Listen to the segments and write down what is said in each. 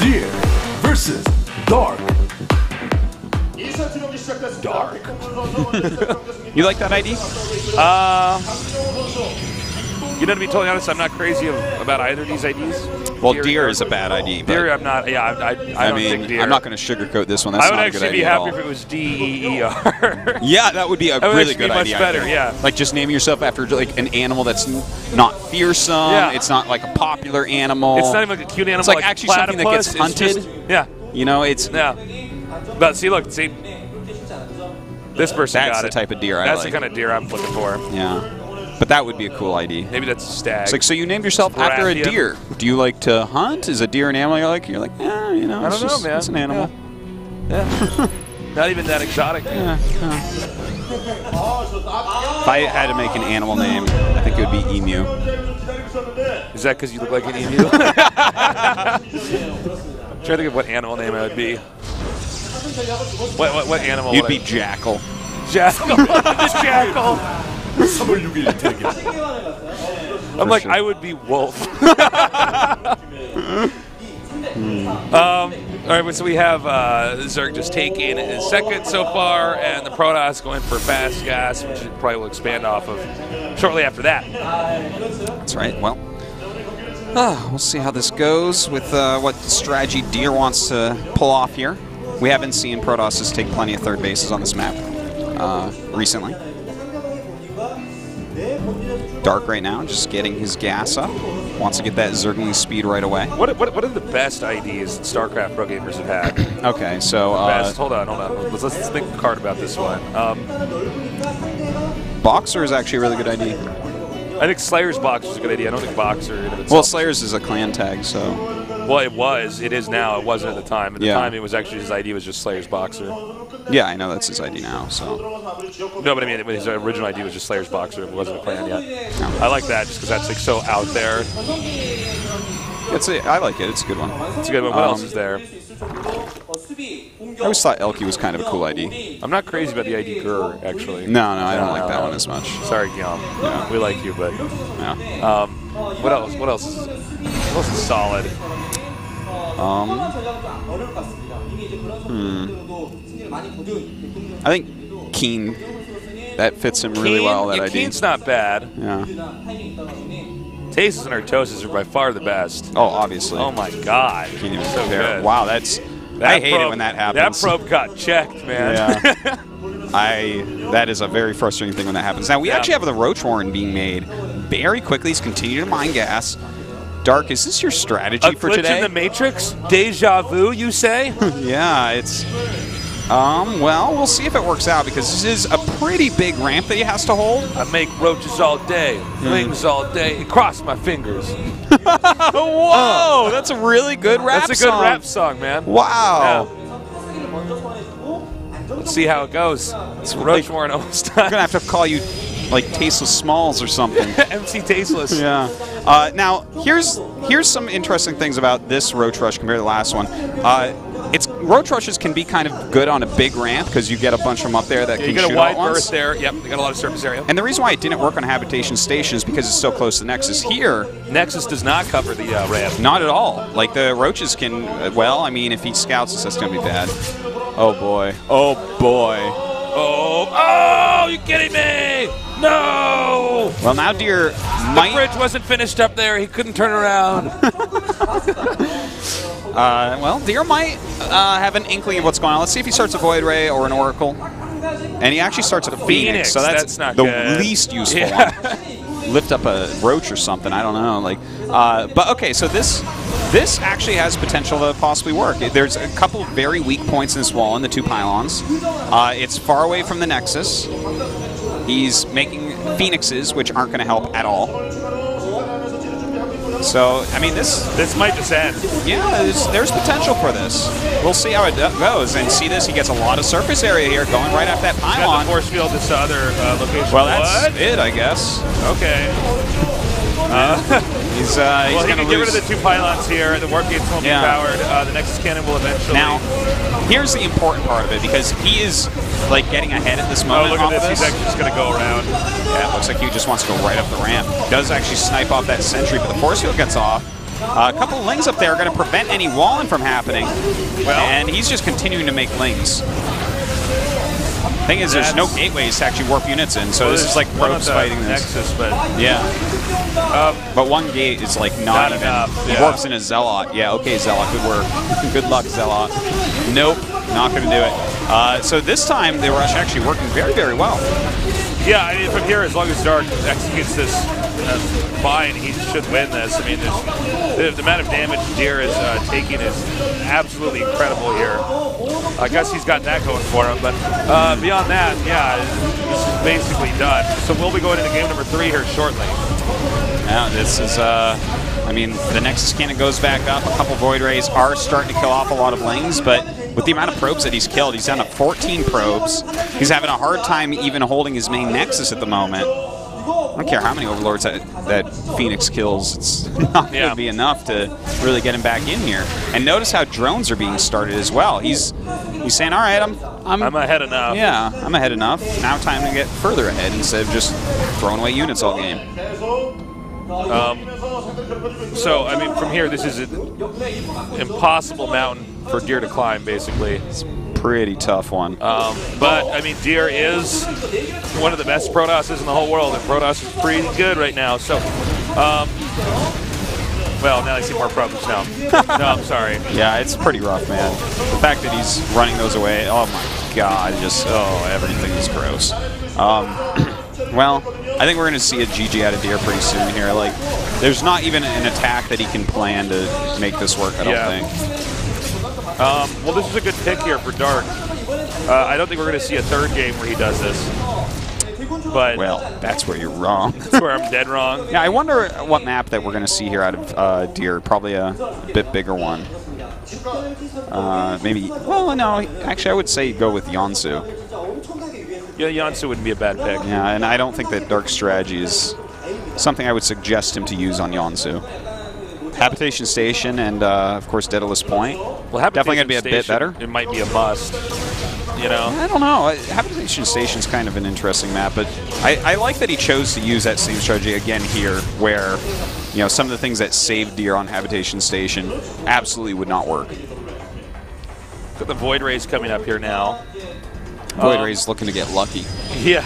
Dear versus Dark. Dark. You like that ID? Uh, you know, to be totally honest, I'm not crazy of, about either of these IDs. Well, deer is a bad ID. But Deer, I'm not. Yeah, I, I, I, I don't mean, think deer. I'm not going to sugarcoat this one. That's I would not a good actually be happy if it was D E E R. Yeah, that would be a That really good be much idea. Better, yeah. Like just naming yourself after like an animal that's not fearsome. Yeah. It's not like a popular animal. It's not even like a cute animal. It's like actually something that gets hunted. just- yeah, You know, it's yeah. But see, look, see, this person That's got the it. type of deer I That's like. the kind of deer I'm looking for. yeah. But that would be a cool ID. Maybe that's a stag. It's like so you named yourself after a deer. Do you like to hunt? Is a deer an animal you like? You're like, yeah, you know, I it's don't know, man. It's an animal. Yeah. Not even that exotic. Yeah, yeah. If I had to make an animal name, I think it would be emu. Is that because you look like an emu? I'm trying to think of what animal name I would be. What what, what animal? You'd would be I- jackal. jackal. Jackal. Somebody you get to take it. I'm like. I would be wolf. um, all right, so we have uh, Zerg just taking his second so far, and the Protoss going for fast gas, which probably will expand off of shortly after that. That's right. Well, ah, we'll see how this goes with uh, what strategy Dear wants to pull off here. We haven't seen Protosses take plenty of third bases on this map uh, recently. Dark right now, just getting his gas up. Wants to get that Zergling speed right away. What, what, what are the best ideas that StarCraft pro gamers have had? Okay, so uh, best. Hold on, hold on. Let's, let's think hard about this one. Um, Boxer is actually a really good idea. I think Slayer's Boxer is a good idea. I don't think Boxer in of itself. Well, Slayers is a clan tag, so Well, it was. It is now. It wasn't at the time. At the Yeah. time, it was actually his ID was just Slayer's Boxer. yeah, I know that's his ID now. So No, but I mean, his original ID was just Slayer's Boxer. It wasn't a plan yet. I like that just because that's like so out there. it's a, I like it. It's a good one. It's a good one. What Um, else is there? I always thought Elky was kind of a cool ID. I'm not crazy about the ID Gur, actually. No, no, I don't like that one as much. Sorry, Guillaume. Yeah. We like you, but Yeah. um, what else? What else is what else is solid? Um, I think Keen. That fits him really Keen- well. That yeah, ID. Keen's not bad. Yeah. Tasteless and Artosis are by far the best. Oh, obviously. Oh my God, Can't even so compare. good. Wow, that's. That I hate it probe- when that happens. That probe got checked, man. Yeah. I. That is a very frustrating thing when that happens. Now we Yeah. actually have the Roach Warren being made very quickly. He's continuing to mine gas. Dark, is this your strategy A for today? in the Matrix? Deja vu, you say? Yeah, it's. Um, well, we'll see if it works out because this is a pretty big ramp that he has to hold. I make roaches all day, Hmm. wings all day, cross my fingers. Whoa, that's a really good rap That's a good song. rap song, man. Wow. Let's see how it goes. It's Roach Warren almost. I'm gonna have to call you like Tasteless Smalls or something. MC Tasteless. yeah. Uh, now here's here's some interesting things about this Roach Rush compared to the last one. Uh, it's Roach Rushes can be kind of good on a big ramp because you get a bunch of them up there that You can get shoot a wide all at once. berth there. Yep, they got a lot of surface area. And the reason why it didn't work on Habitation Station is because it's so close to the Nexus. Here, Nexus does not cover the uh, ramp. Not at all. Like the roaches can. uh, Well, I mean, if he scouts us, that's gonna be bad. Oh boy. Oh boy. Oh, oh, you kidding me? No! Well, now Dear The bridge wasn't finished up there. He couldn't turn around. Uh, well, Dear might uh, have an inkling of what's going on. Let's see if he starts a Void Ray or an Oracle. And he actually starts a Phoenix, Phoenix, so that's, that's not the good. least useful Yeah. one. Lift up a roach or something. I don't know. Like, uh, but okay. So this this actually has potential to possibly work. There's a couple of very weak points in this wall in the two pylons. Uh, it's far away from the Nexus. He's making phoenixes, which aren't going to help at all. So, I mean, this this might just end. yeah, there's, there's potential for this. We'll see how it goes. And see this, he gets a lot of surface area here going right off that pylon. force field this other uh, location. Well, that's what? it, I guess. Okay. He's, uh, he's well, he going to can get rid of the two pylons here. The warp gates won't Yeah. be powered. Uh, the Nexus cannon will eventually. Now, here's the important part of it because he is like getting ahead at this moment. oh, look at of this. He's actually just going to go around. Yeah, it looks like he just wants to go right up the ramp. Does actually snipe off that sentry, but the force field gets off. Uh, a couple lings up there are going to prevent any walling from happening. Well- and he's just continuing to make lings. Thing is, there's no gateways to actually warp units in, so this is like probes fighting this. Nexus, but Yeah. but one gate is like not, Not even. enough, yeah. warps in a Zealot. Yeah, okay, Zealot, good work. good luck, Zealot. Nope, not going to do it. Uh, so this time, they were actually working very, very well. Yeah, I mean, from here, as long as Dark executes this uh, fine, he should win this. I mean, the, the amount of damage Dear is uh, taking is absolutely incredible here. I guess he's got that going for him, but uh, beyond that, yeah, this is basically done. So we'll be going into game number three here shortly. Yeah, this is, uh, I mean, the Nexus Cannon goes back up. A couple Void Rays are starting to kill off a lot of Lings, but with the amount of probes that he's killed, he's down to 14 probes. He's having a hard time even holding his main Nexus at the moment. I don't care how many Overlords that, that Phoenix kills, it's not going to be enough to really get him back in here. And notice how drones are being started as well. He's he's saying, all right, I'm, I'm, I'm ahead enough. yeah, I'm ahead enough. Now time to get further ahead instead of just throwing away units all game. So, I mean, from here, this is an impossible mountain for Dear to climb, basically. It's pretty tough one. Um, but I mean, Dear is one of the best Protosses in the whole world, and Protoss is pretty good right now. So, um, well, now I see more problems now. no, I'm sorry. Yeah, it's pretty rough, man. The fact that he's running those away, oh my god, just, oh, everything is gross. Um, well, I think we're going to see a GG out of Dear pretty soon here. Like, there's not even an attack that he can plan to make this work, I don't Yeah. think. Um, well, this is a good pick here for Dark. Uh, I don't think we're going to see a third game where he does this, but Well, that's where you're wrong. that's where I'm dead wrong. yeah, I wonder what map that we're going to see here out of uh, Dear. Probably a bit bigger one. Uh, maybe, well, no, actually, I would say go with Yeonsu. Yeah, Yeonsu wouldn't be a bad pick. Yeah, and I don't think that Dark Strategy is something I would suggest him to use on Yeonsu. Habitation Station and, uh, of course, Daedalus Point. Well, Definitely going to be a Habitation bit better. It might be a must. You know. I don't know. Habitation Station's kind of an interesting map, but I, I like that he chose to use that same strategy again here, where you know some of the things that saved Dear on Habitation Station absolutely would not work. Got the Void Rays coming up here now. Void Um, Ray's looking to get lucky. Yeah,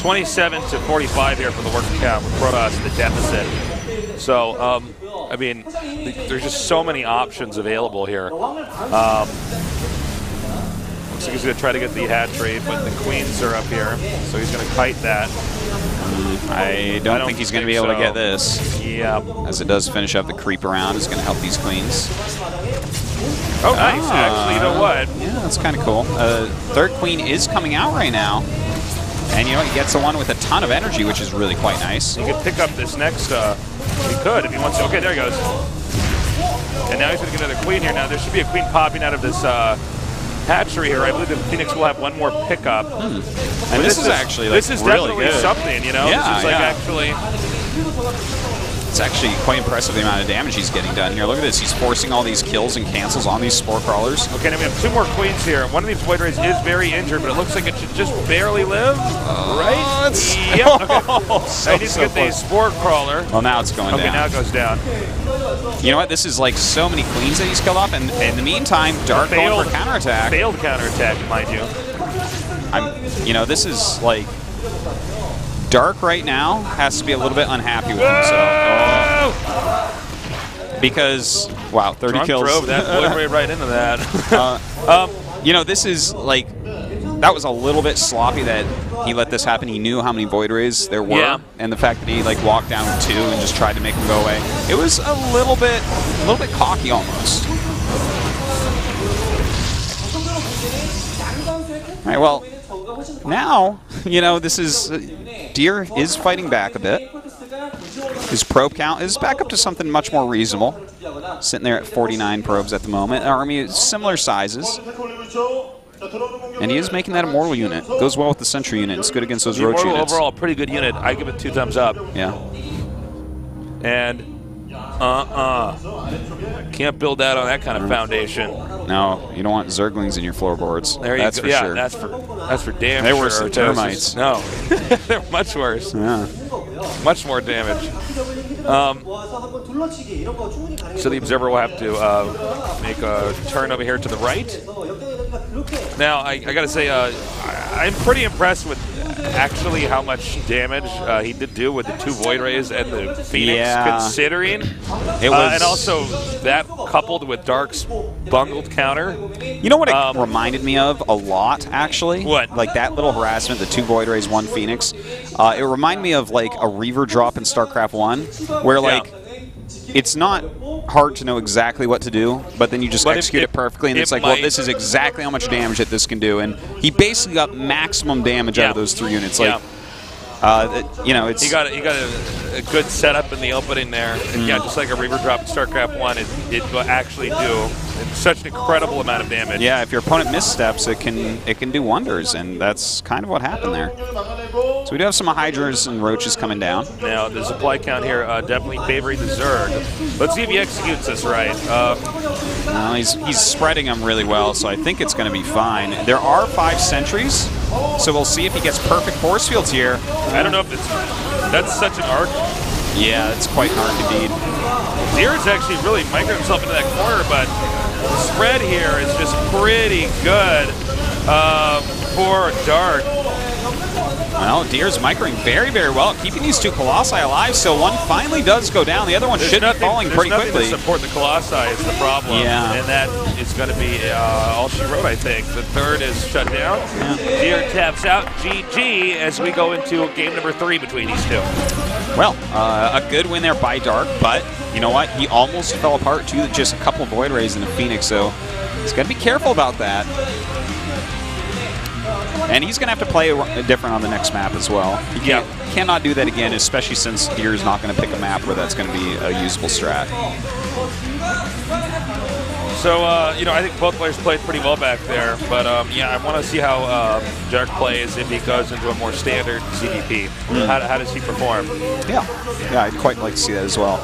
27 to 45 here for the working count with Protoss in the deficit. So, um, I mean, th- there's just so many options available here. Um, looks like he's going to try to get the hatchery, but the queens are up here, so he's going to kite that. I don't, I don't think he's going to be able to get this, Yeah. as it does finish up the creep around. it's going to help these queens. Oh, nice. Ah. Actually, you know what? Yeah, that's kind of cool. Uh, third queen is coming out right now. And you know, he gets the one with a ton of energy, which is really quite nice. He could pick up this next. Uh, he could if he wants to. Okay, there he goes. And now he's going to get another queen here. Now there should be a queen popping out of this uh, hatchery here. I believe the Phoenix will have one more pickup. And this, is, actually like, this is really definitely good. something. You know, Yeah, this is like yeah. actually. It's actually quite impressive the amount of damage he's getting done here. Look at this. He's forcing all these kills and cancels on these spore crawlers. Okay, now we have two more queens here. One of these void rays is very injured, but it looks like it should just barely live. right? it's- Yep. Okay. Oh, so, I need to so get the spore crawler. Well, now it's going down. Okay, down. now it goes down. You know what? This is like so many queens that he's killed off, and in the meantime, Dark going Failed for counterattack. Failed counterattack, mind you. I'm, you know, this is like Dark right now has to be a little bit unhappy with himself Oh! because wow, 30 Drunk kills. drove that void ray right into that. Um, you know, this is like that was a little bit sloppy that he let this happen. He knew how many void rays there were, Yeah. and the fact that he like walked down two and just tried to make them go away. It was a little bit, a little bit cocky almost. All right, well, now you know this is uh, Dear is fighting back a bit. His probe count is back up to something much more reasonable. Sitting there at 49 probes at the moment. Army is similar sizes. And he is making that immortal unit. Goes well with the sentry unit. It's good against those The roach Immortal units. overall, pretty good unit. I give it two thumbs up. Yeah. And uh-uh. Can't build that on that kind of foundation. No, you don't want zerglings in your floorboards. There you that's go. For yeah, sure. that's for that's for damn they sure. They were termites. No, they're much worse. Yeah. Much more damage. Um, so the observer will have to uh, make a turn over here to the right. Now, I, I got to say, uh, I'm pretty impressed with actually how much damage uh, he did do with the two Void Rays and the Phoenix, Yeah. considering. It Uh, was- and also that coupled with Dark's bungled counter. You know what it Um, reminded me of a lot, actually? What? Like that little harassment, the two Void Rays, one Phoenix. Uh, it reminded me of like a Reaver drop in StarCraft 1, where like it's not hard to know exactly what to do, but then you just But execute it, it- perfectly, and it it's like, well, this is exactly how much damage that this can do. And he basically got maximum damage out of those three units. Yeah. Uh, you know, it's You got a, you got a, a good setup in the opening there, and yeah, just like a Reaver drop in StarCraft One, it, it will actually do such an incredible amount of damage. yeah. If your opponent missteps, it can it can do wonders, and that's kind of what happened there. So we do have some Hydras and Roaches coming down. Now the supply count here uh, definitely favoring the Zerg. Let's see if he executes this right. Uh, No, he's he's spreading them really well, so I think it's going to be fine. There are five sentries, so we'll see if he gets perfect force fields here. I don't know if it's that's such an arc. Yeah, it's quite an arc indeed. Dear's actually really microed himself into that corner, but the spread here is just pretty good uh, for Dark. Well, Dear's microing very, very well, keeping these two Colossi alive. So one finally does go down. The other one There's should be falling pretty nothing quickly. to support the Colossi is the problem. Yeah. And that is going to be uh, all she wrote, I think. The third is shut down. Dear taps out. GG as we go into game number three between these two. Well, uh, a good win there by Dark, but you know what? He almost fell apart too. Just a couple of Void Rays and a Phoenix, so he's got to be careful about that. And he's going to have to play a- different on the next map as well. He can't, cannot do that again, especially since Dear's not going to pick a map where that's going to be a usable strat. So, uh, you know, I think both players played pretty well back there. But, um, yeah, I want to see how uh, Dark plays if he goes into a more standard CDP. How, how does he perform? Yeah, yeah, I'd quite like to see that as well.